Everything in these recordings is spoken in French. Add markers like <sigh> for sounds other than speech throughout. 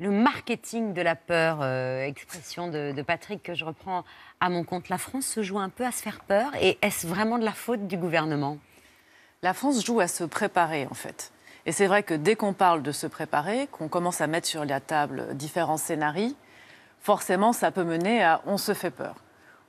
le marketing de la peur, euh, expression de, de Patrick que je reprends à mon compte. La France se joue un peu à se faire peur et est-ce vraiment de la faute du gouvernement? La France joue à se préparer en fait. Et c'est vrai que dès qu'on parle de se préparer, qu'on commence à mettre sur la table différents scénarios, forcément ça peut mener à on se fait peur.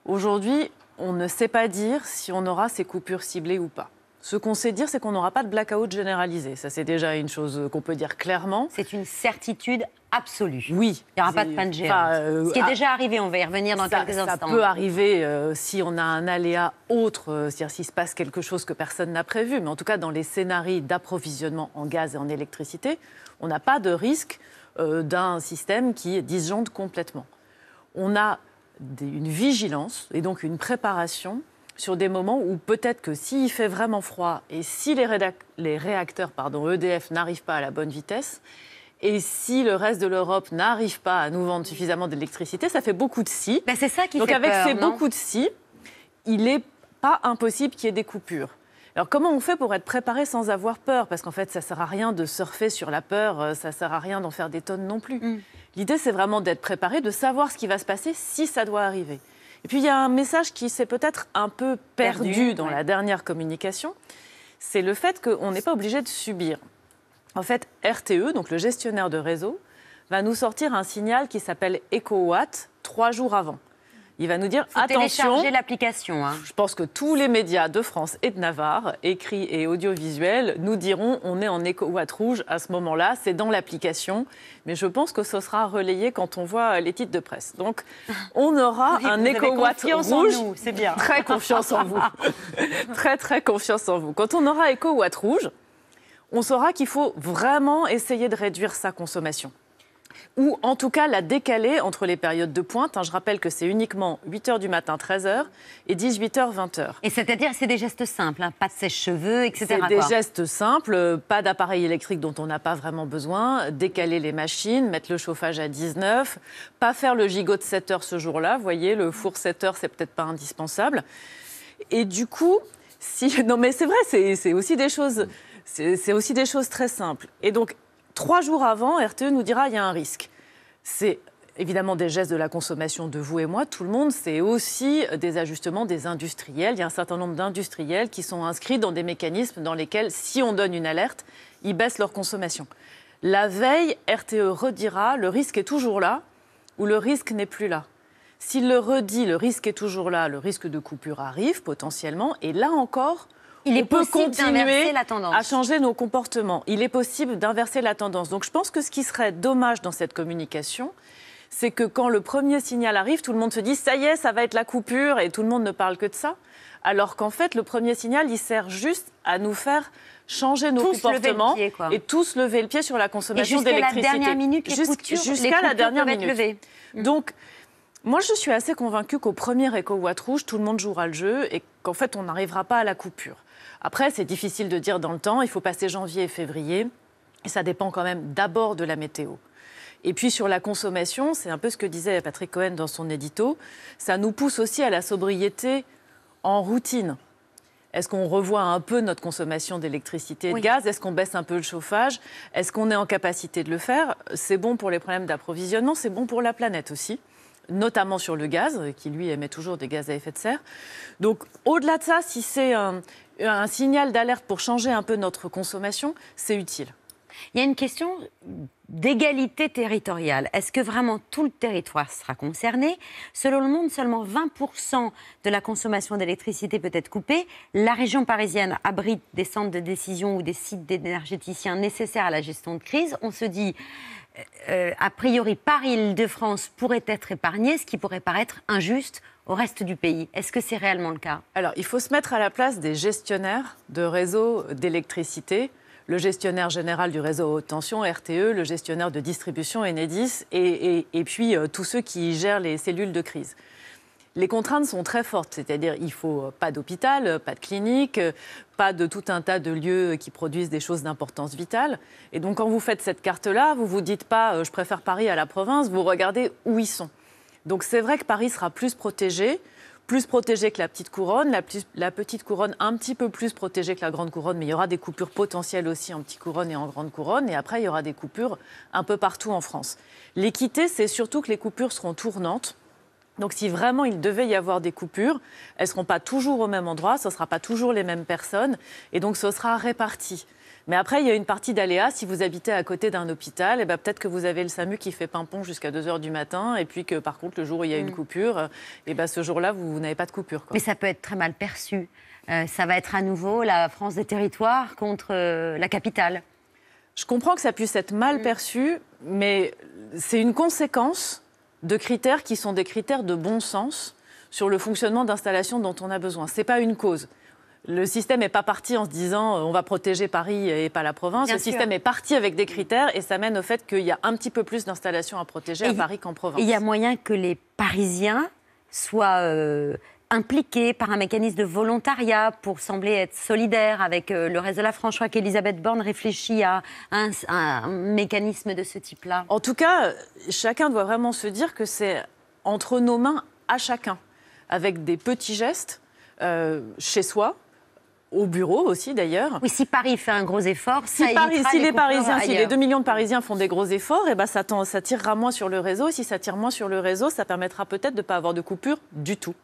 Aujourd'hui, on ne sait pas dire si on aura ces coupures ciblées ou pas. Ce qu'on sait dire, c'est qu'on n'aura pas de blackout généralisé. Ça, c'est déjà une chose qu'on peut dire clairement. C'est une certitude absolue. Oui. Il n'y aura pas de panne géante. Euh, Ce qui est ah, déjà arrivé, on va y revenir dans ça, quelques ça instants. peut arriver euh, si on a un aléa autre, euh, c'est-à-dire s'il se passe quelque chose que personne n'a prévu. Mais en tout cas, dans les scénarios d'approvisionnement en gaz et en électricité, on n'a pas de risque d'un système qui disjoncte complètement. On a des- une vigilance et donc une préparation sur des moments où peut-être que s'il fait vraiment froid et si les, réacteurs pardon, EDF n'arrivent pas à la bonne vitesse, et si le reste de l'Europe n'arrive pas à nous vendre suffisamment d'électricité, ça fait beaucoup de si. Ben, c'est ça qui Donc fait avec peur, ces beaucoup de si, il n'est pas impossible qu'il y ait des coupures. Alors comment on fait pour être préparé sans avoir peur? Parce qu'en fait, ça sert à rien de surfer sur la peur, euh, ça sert à rien d'en faire des tonnes non plus. Mm. L'idée, c'est vraiment d'être préparé, de savoir ce qui va se passer si ça doit arriver. Et puis il y a un message qui s'est peut-être un peu perdu, Perdu, dans ouais. la dernière communication, c'est le fait qu'on n'est pas obligé de subir. En fait, RTE, donc le gestionnaire de réseau, va nous sortir un signal qui s'appelle EcoWatt trois jours avant. Il va nous dire Faut attention. télécharger l'application. hein. Je pense que tous les médias de France et de Navarre, écrits et audiovisuels, nous diront on est en EcoWatt rouge à ce moment-là, c'est dans l'application. Mais je pense que ce sera relayé quand on voit les titres de presse. Donc, <laughs> on aura Oui, un en rouge. c'est bien. <laughs> Très confiance en vous. <laughs> très, très confiance en vous. Quand on aura EcoWatt rouge, on saura qu'il faut vraiment essayer de réduire sa consommation. Ou en tout cas la décaler entre les périodes de pointe. hein. Je rappelle que c'est uniquement 8h du matin, 13h et 18h, 20h. Et c'est-à-dire, c'est des gestes simples, hein, pas de sèche-cheveux, etc. C'est des quoi. gestes simples, euh, pas d'appareil électrique dont on n'a pas vraiment besoin, décaler les machines, mettre le chauffage à 19, pas faire le gigot de 7 heures ce jour-là. Vous voyez, le four 7 heures, c'est peut-être pas indispensable. Et du coup, si <laughs> non mais c'est vrai, c'est aussi des choses, c'est aussi des choses très simples. Et donc trois jours avant, RTE nous dira il y a un risque. C'est évidemment des gestes de la consommation de vous et moi, tout le monde, c'est aussi des ajustements des industriels. Il y a un certain nombre d'industriels qui sont inscrits dans des mécanismes dans lesquels, si on donne une alerte, ils baissent leur consommation. La veille, RTE redira le risque est toujours là ou le risque n'est plus là. S'il le redit, le risque est toujours là, le risque de coupure arrive potentiellement, et là encore, Il est on peut possible d'inverser continuer la tendance. à changer nos comportements. Il est possible d'inverser la tendance. Donc je pense que ce qui serait dommage dans cette communication, c'est que quand le premier signal arrive, tout le monde se dit ça y est, ça va être la coupure, et tout le monde ne parle que de ça. Alors qu'en fait, le premier signal, il sert juste à nous faire changer nos Tous lever le comportements pied, et tous lever le pied sur la consommation jusqu'à la d'électricité. dernière minute, les coutures, les Jusqu'à la coupures dernière minute. levées. Donc, moi, je suis assez convaincue qu'au premier éco-watt rouge, tout le monde jouera le jeu et qu'en fait, on n'arrivera pas à la coupure. Après, c'est difficile de dire dans le temps. Il faut passer janvier et février. Et ça dépend quand même d'abord de la météo. Et puis sur la consommation, c'est un peu ce que disait Patrick Cohen dans son édito, ça nous pousse aussi à la sobriété en routine. Est-ce qu'on revoit un peu notre consommation d'électricité et Oui. de gaz? Est-ce qu'on baisse un peu le chauffage? Est-ce qu'on est en capacité de le faire? C'est bon pour les problèmes d'approvisionnement, c'est bon pour la planète aussi, notamment sur le gaz, qui lui émet toujours des gaz à effet de serre. Donc au-delà de ça, si c'est un, signal d'alerte pour changer un peu notre consommation, c'est utile. Il y a une question d'égalité territoriale. Est-ce que vraiment tout le territoire sera concerné? Selon le monde, seulement 20% de la consommation d'électricité peut être coupée. La région parisienne abrite des centres de décision ou des sites d'énergéticiens nécessaires à la gestion de crise. On se dit, euh, a priori, Paris-Île-de-France pourrait être épargné, ce qui pourrait paraître injuste au reste du pays. Est-ce que c'est réellement le cas? Alors, il faut se mettre à la place des gestionnaires de réseaux d'électricité, le gestionnaire général du réseau haute tension, RTE, le gestionnaire de distribution, Enedis, et puis euh, tous ceux qui gèrent les cellules de crise. Les contraintes sont très fortes, c'est-à-dire il faut euh, pas d'hôpital, euh, pas de clinique, euh, pas de tout un tas de lieux qui produisent des choses d'importance vitale. Et donc quand vous faites cette carte-là, vous vous dites pas je préfère Paris à la province, vous regardez où ils sont. Donc c'est vrai que Paris sera plus protégé plus protégée que la petite couronne, la, la, petite couronne un petit peu plus protégée que la grande couronne, mais il y aura des coupures potentielles aussi en petite couronne et en grande couronne, et après il y aura des coupures un peu partout en France. L'équité, c'est surtout que les coupures seront tournantes. Donc si vraiment il devait y avoir des coupures, elles ne seront pas toujours au même endroit, ce ne sera pas toujours les mêmes personnes, et donc ce sera réparti. Mais après, il y a une partie d'aléa. Si vous habitez à côté d'un hôpital, eh ben, peut-être que vous avez le SAMU qui fait pimpon jusqu'à 2 h du matin, et puis que par contre, le jour où il y a une mm. coupure, et eh ben, ce jour-là, vous, n'avez pas de coupure. Mais ça peut être très mal perçu. Euh, ça va être à nouveau la France des territoires contre euh, la capitale. Je comprends que ça puisse être mal mm. perçu, mais c'est une conséquence de critères qui sont des critères de bon sens sur le fonctionnement d'installations dont on a besoin. Ce n'est pas une cause. Le système n'est pas parti en se disant euh, on va protéger Paris et pas la province. le système est parti avec des critères et ça mène au fait qu'il y a un petit peu plus d'installations à protéger à Paris qu'en province. Il y a moyen que les Parisiens soient euh, impliqués par un mécanisme de volontariat pour sembler être solidaires avec euh, le reste de la France. Je crois qu'Elisabeth Borne réfléchit à un, un mécanisme de ce type-là. En tout cas, chacun doit vraiment se dire que c'est entre nos mains à chacun, avec des petits gestes chez soi, au bureau aussi d'ailleurs. Oui, si Paris fait un gros effort, si, si les, Parisiens, si les 2 millions de Parisiens font des gros efforts, et eh ben ça, ça tirera moins sur le réseau. Si ça tire moins sur le réseau, ça permettra peut-être de ne pas avoir de coupure du tout.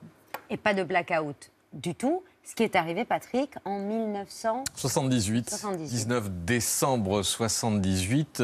Et pas de blackout du tout. Ce qui est arrivé, Patrick, en 1978, 19 décembre 78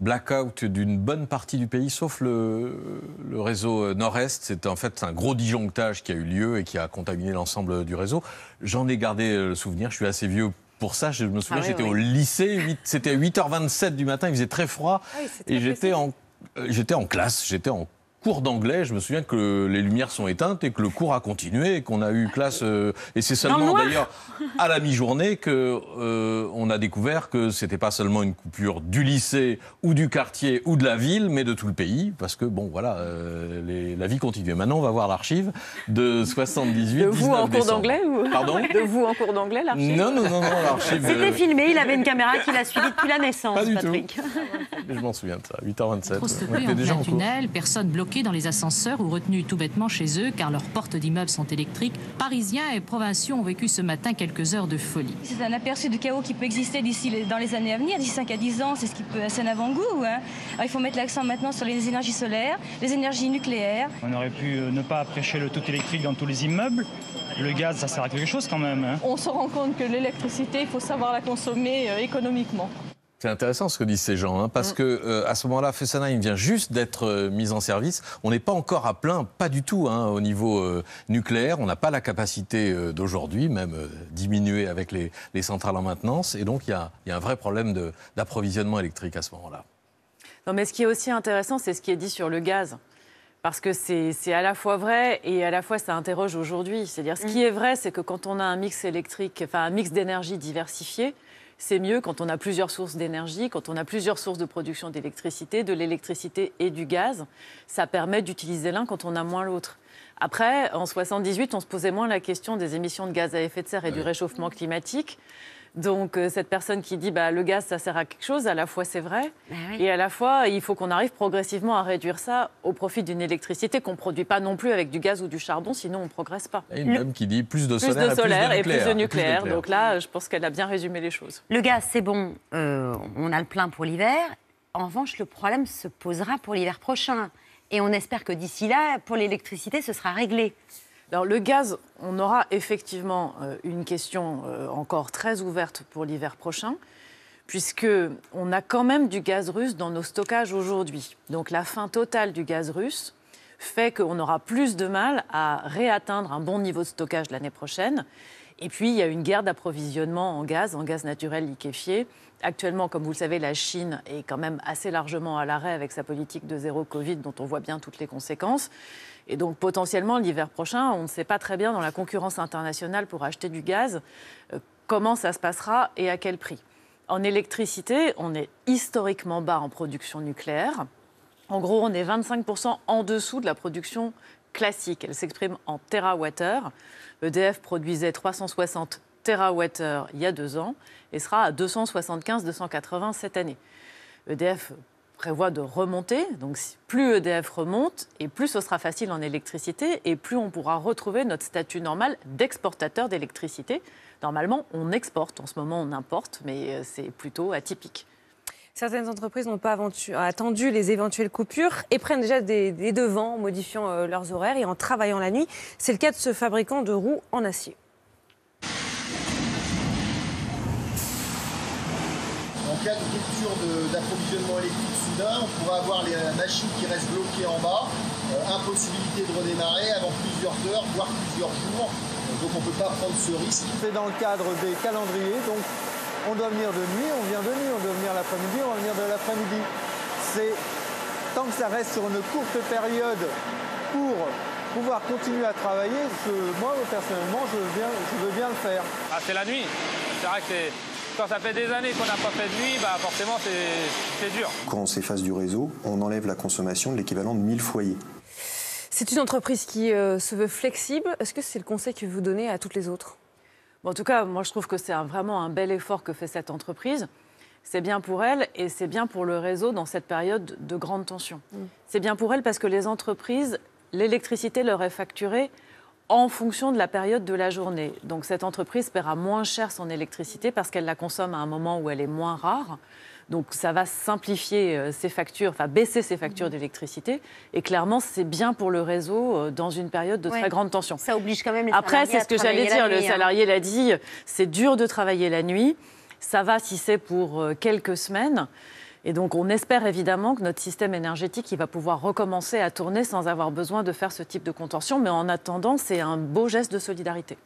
blackout d'une bonne partie du pays, sauf le, réseau nord-est. C'est en fait un gros disjonctage qui a eu lieu et qui a contaminé l'ensemble du réseau. J'en ai gardé le souvenir, je suis assez vieux pour ça. Je me souviens, ah j'étais au lycée, c'était à 8h27 du matin, il faisait très froid. Ah et j'étais en, euh, j'étais en classe, j'étais en cours d'anglais, je me souviens que les lumières sont éteintes et que le cours a continué et qu'on a eu classe. Euh, et c'est seulement d'ailleurs à la mi-journée que euh, on a découvert que c'était pas seulement une coupure du lycée ou du quartier ou de la ville, mais de tout le pays, parce que bon voilà, euh, la vie continue. Maintenant, on va voir l'archive de 78. De vous en cours d'anglais ou Pardon? De vous en cours d'anglais, l'archive? Non, non, non, non l'archive. C'était filmé, il avait une caméra qui l'a suivi depuis la naissance, pas du Patrick. Tout. <laughs> Je m'en souviens de ça. 8h27. On déjà en tunnel, personne bloquée dans les ascenseurs ou retenus tout bêtement chez eux car leurs portes d'immeubles sont électriques, Parisiens et provinciaux ont vécu ce matin quelques heures de folie. C'est un aperçu du chaos qui peut exister d'ici dans les années à venir, d'ici 5 à 10 ans, c'est ce qui peut c'est un avant-goût. Hein. il faut mettre l'accent maintenant sur les énergies solaires, les énergies nucléaires. On aurait pu euh, ne pas prêcher le tout électrique dans tous les immeubles. Le gaz, ça sert à quelque chose quand même. Hein. On se rend compte que l'électricité, il faut savoir la consommer euh, économiquement. C'est intéressant ce que disent ces gens, hein, parce mm. que euh, à ce moment-là, Fessenheim vient juste d'être euh, mise en service. On n'est pas encore à plein, pas du tout, hein, au niveau euh, nucléaire. On n'a pas la capacité d'aujourd'hui, même diminuée avec les, centrales en maintenance. Et donc, il y a, un vrai problème d'approvisionnement électrique à ce moment-là. Non, mais ce qui est aussi intéressant, c'est ce qui est dit sur le gaz. Parce que c'est à la fois vrai et à la fois ça interroge aujourd'hui. C'est-à-dire, ce qui mm. est vrai, c'est que quand on a un mix électrique, enfin un mix d'énergie diversifié, c'est mieux quand on a plusieurs sources d'énergie, quand on a plusieurs sources de production d'électricité, de l'électricité et du gaz. Ça permet d'utiliser l'un quand on a moins l'autre. Après, en 78, on se posait moins la question des émissions de gaz à effet de serre et du réchauffement climatique. Donc euh, cette personne qui dit bah, le gaz, ça sert à quelque chose, à la fois c'est vrai, bah et à la fois il faut qu'on arrive progressivement à réduire ça au profit d'une électricité qu'on ne produit pas non plus avec du gaz ou du charbon, sinon on ne progresse pas. Et une dame qui dit plus de solaire, et, plus de nucléaire. Donc là, je pense qu'elle a bien résumé les choses. Le gaz, c'est bon, euh, on a le plein pour l'hiver. En revanche, le problème se posera pour l'hiver prochain. Et on espère que d'ici là, pour l'électricité, ce sera réglé. Alors le gaz, on aura effectivement euh, une question euh, encore très ouverte pour l'hiver prochain, puisque on a quand même du gaz russe dans nos stockages aujourd'hui. Donc la fin totale du gaz russe fait qu'on aura plus de mal à réatteindre un bon niveau de stockage l'année prochaine. Et puis, il y a une guerre d'approvisionnement en gaz, en gaz naturel liquéfié. Actuellement, comme vous le savez, la Chine est quand même assez largement à l'arrêt avec sa politique de zéro Covid, dont on voit bien toutes les conséquences. Et donc potentiellement, l'hiver prochain, on ne sait pas très bien dans la concurrence internationale pour acheter du gaz euh, comment ça se passera et à quel prix. En électricité, on est historiquement bas en production nucléaire. En gros, on est 25% en dessous de la production classique. Elle s'exprime en TWh. EDF produisait 360 TWh il y a deux ans et sera à 275-280 cette année. EDF prévoit de remonter. Donc plus EDF remonte, et plus ce sera facile en électricité, et plus on pourra retrouver notre statut normal d'exportateur d'électricité. Normalement, on exporte. En ce moment, on importe, mais euh, c'est plutôt atypique. Certaines entreprises n'ont pas aventu- attendu les éventuelles coupures et prennent déjà des, des devants en modifiant euh, leurs horaires et en travaillant la nuit. C'est le cas de ce fabricant de roues en acier. En cas de rupture d'approvisionnement électrique soudain, on pourrait avoir les la machine qui reste bloquée en bas, euh, impossibilité de redémarrer avant plusieurs heures, voire plusieurs jours. Euh, donc on ne peut pas prendre ce risque. C'est dans le cadre des calendriers, donc on doit venir de nuit, on vient de nuit, on doit venir l'après-midi, on va venir de l'après-midi. C'est tant que ça reste sur une courte période pour pouvoir continuer à travailler, je- moi personnellement, je veux bien, je veux bien le faire. Ah, c'est la nuit. C'est vrai que c'est- quand ça fait des années qu'on n'a pas fait de nuit, bah forcément c'est c'est dur. Quand on s'efface du réseau, on enlève la consommation de l'équivalent de 1000 foyers. C'est une entreprise qui euh, se veut flexible. Est-ce que c'est le conseil que vous donnez à toutes les autres? Bon, en tout cas, moi, je trouve que c'est vraiment un bel effort que fait cette entreprise. C'est bien pour elle et c'est bien pour le réseau dans cette période de grande tension. C'est bien pour elle parce que les entreprises, l'électricité leur est facturée en fonction de la période de la journée. Donc cette entreprise paiera moins cher son électricité parce qu'elle la consomme à un moment où elle est moins rare. Donc ça va simplifier euh, ses factures, enfin baisser ses factures d'électricité. Et clairement, c'est bien pour le réseau euh, dans une période de Ouais. très grande tension. Ça oblige quand même les Après, c'est ce que j'allais dire, le hein. salarié l'a dit, c'est dur de travailler la nuit. Ça va si c'est pour euh, quelques semaines. Et donc, on espère évidemment que notre système énergétique il va pouvoir recommencer à tourner sans avoir besoin de faire ce type de contention. Mais en attendant, c'est un beau geste de solidarité.